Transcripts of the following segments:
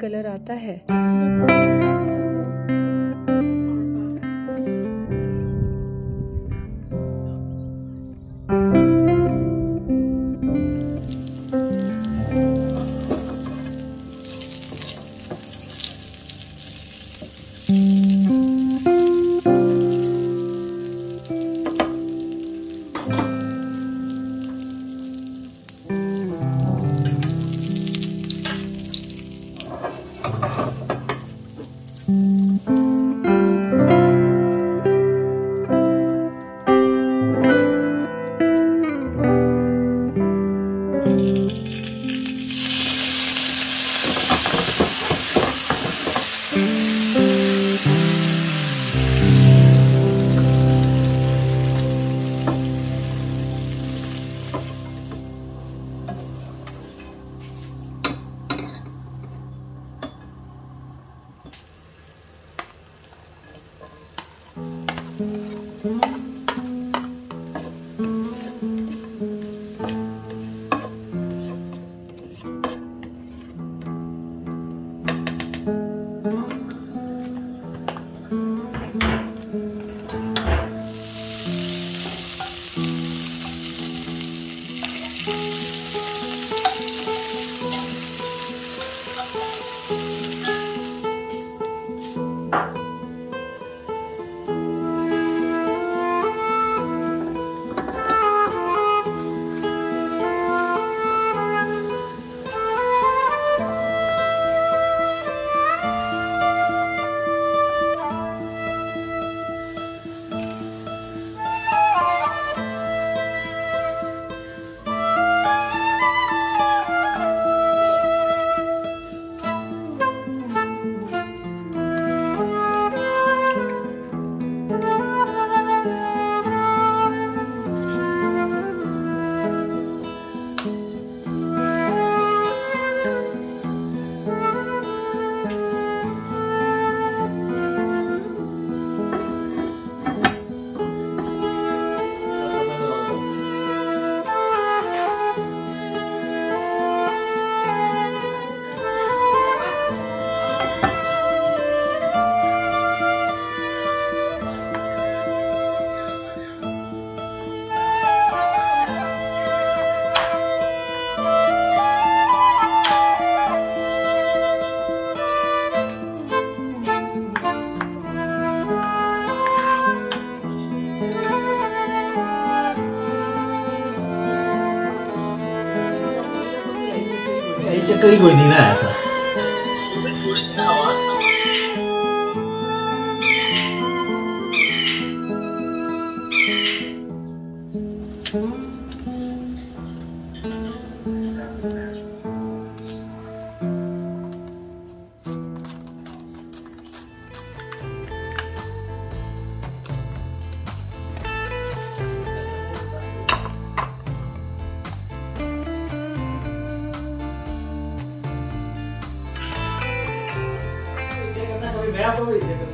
कलर आता है 一个人呢。Neto e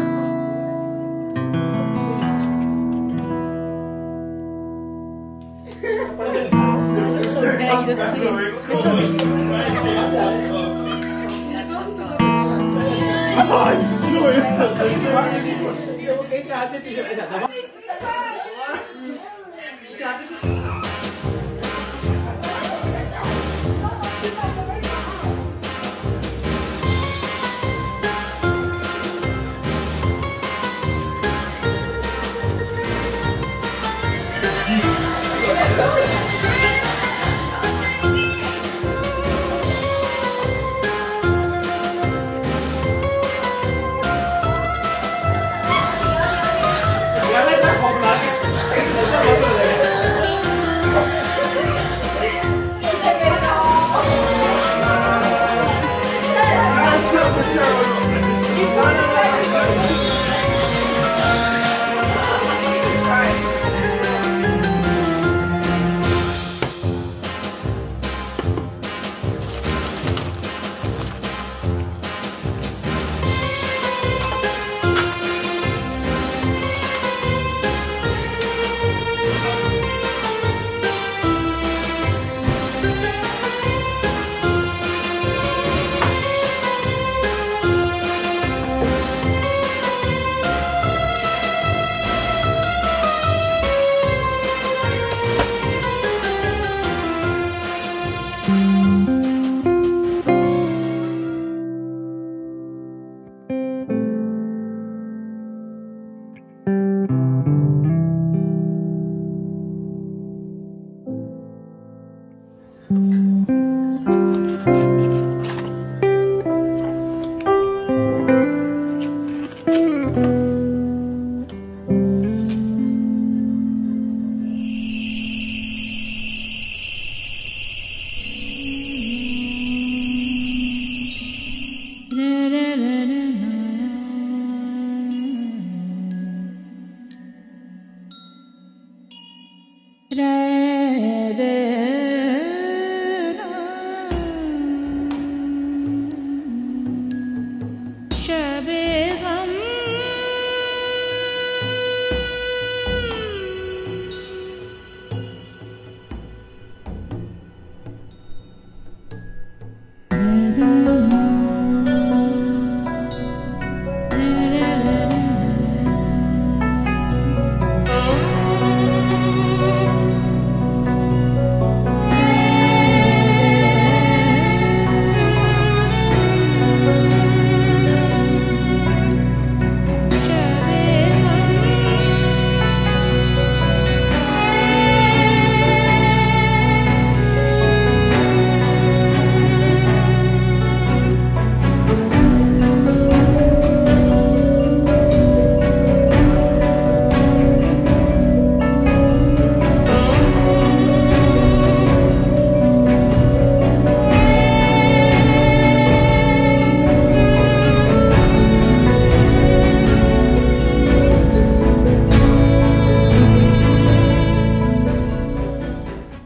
啊！对。